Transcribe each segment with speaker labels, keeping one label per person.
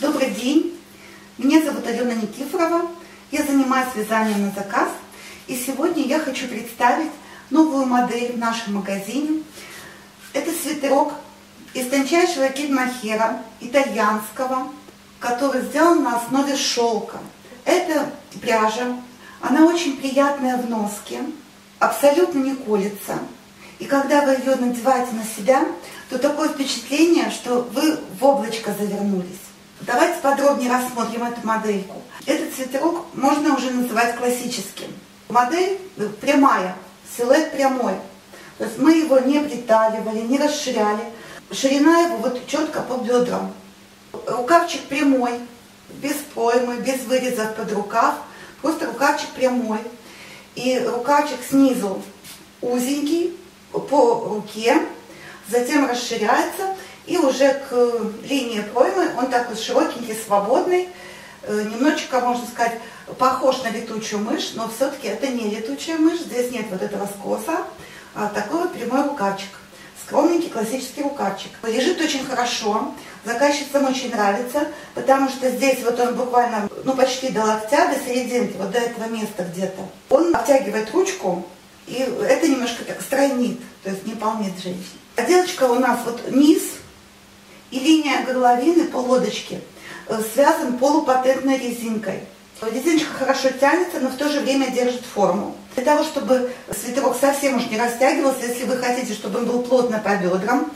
Speaker 1: Добрый день, меня зовут Алена Никифорова, я занимаюсь вязанием на заказ, и сегодня я хочу представить новую модель в нашем магазине. Это свитерок из тончайшего кельмахера, итальянского, который сделан на основе шелка. Это пряжа, она очень приятная в носке, абсолютно не колется. И когда вы ее надеваете на себя, то такое впечатление, что вы в облачко завернулись. Давайте подробнее рассмотрим эту модельку. Этот цветок можно уже называть классическим. Модель прямая, силуэт прямой. То есть мы его не приталивали, не расширяли. Ширина его вот четко по бедрам. Рукавчик прямой, без поймы, без вырезов под рукав. Просто рукавчик прямой. И рукавчик снизу узенький по руке, затем расширяется и уже к линии проймы он такой широкенький, свободный, э, немножечко, можно сказать, похож на летучую мышь, но все-таки это не летучая мышь, здесь нет вот этого скоса, а такой вот прямой рукавчик. Скромненький классический рукавчик. Лежит очень хорошо, заказчицам очень нравится, потому что здесь вот он буквально, ну почти до локтя, до серединки, вот до этого места где-то. Он обтягивает ручку, и это немножко так стройнит, то есть не полнит женщин. Отделочка у нас вот низ, и линия горловины по лодочке э, связан полупатентной резинкой. Резиночка хорошо тянется, но в то же время держит форму. Для того, чтобы свитерок совсем уж не растягивался, если вы хотите, чтобы он был плотно по бедрам,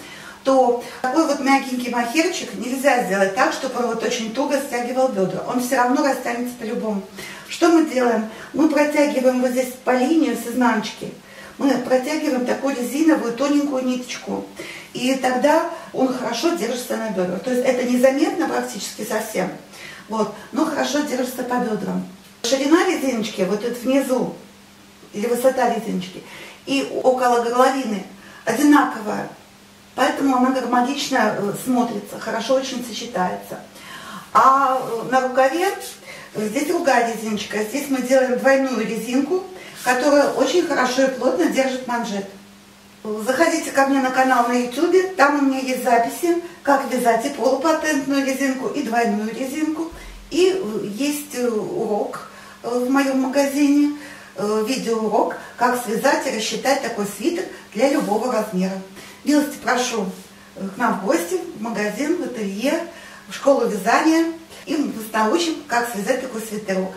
Speaker 1: то такой вот мягенький махерчик нельзя сделать так, чтобы он вот очень туго стягивал бедра. Он все равно растянется по-любому. Что мы делаем? Мы протягиваем вот здесь по линию с изнаночки. Мы протягиваем такую резиновую тоненькую ниточку. И тогда он хорошо держится на бедрах. То есть это незаметно практически совсем, вот, но хорошо держится по бедрам. Ширина резиночки вот тут внизу, или высота резиночки, и около горловины одинаковая. Поэтому она гармонично э, смотрится, хорошо очень сочетается. А э, на рукаве э, здесь другая резиночка. Здесь мы делаем двойную резинку, которая очень хорошо и плотно держит манжет. Заходите ко мне на канал на YouTube, там у меня есть записи, как вязать и полупатентную резинку, и двойную резинку. И э, есть э, урок э, в моем магазине, видеоурок, как связать и рассчитать такой свитер для любого размера. Милости прошу к нам в гости, в магазин, в ателье, в школу вязания, и мы научим, как связать такой свитерок.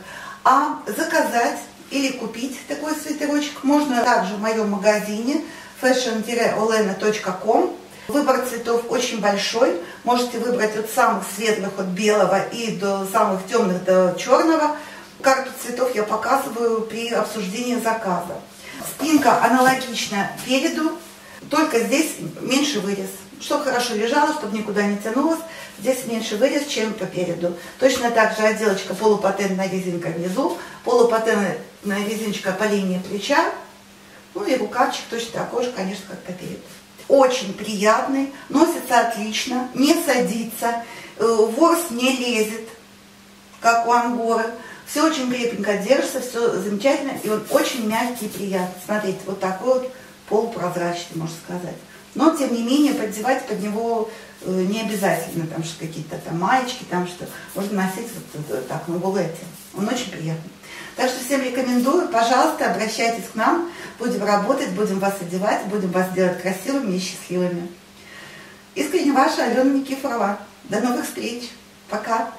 Speaker 1: А заказать или купить такой свитерочек можно также в моем магазине – fashion-olena.com. Выбор цветов очень большой. Можете выбрать от самых светлых, от белого и до самых темных, до черного. Карту цветов я показываю при обсуждении заказа. Спинка аналогична переду, только здесь меньше вырез. Чтобы хорошо лежало, чтобы никуда не тянулось, здесь меньше вырез, чем по переду. Точно так же отделочка полупатентная резинка внизу, полупатентная резиночка по линии плеча, ну и рукавчик точно такой же, конечно, как поперед. Очень приятный, носится отлично, не садится, э, ворс не лезет, как у ангоры. Все очень крепенько держится, все замечательно, и он очень мягкий и приятный. Смотрите, вот такой вот полупрозрачный, можно сказать. Но, тем не менее, поддевать под него э, не обязательно, там что какие-то там маечки, там что можно носить вот, так на булете. Он очень приятный. Так что всем рекомендую, пожалуйста, обращайтесь к нам, будем работать, будем вас одевать, будем вас делать красивыми и счастливыми. Искренне ваша Алена Никифорова. До новых встреч. Пока.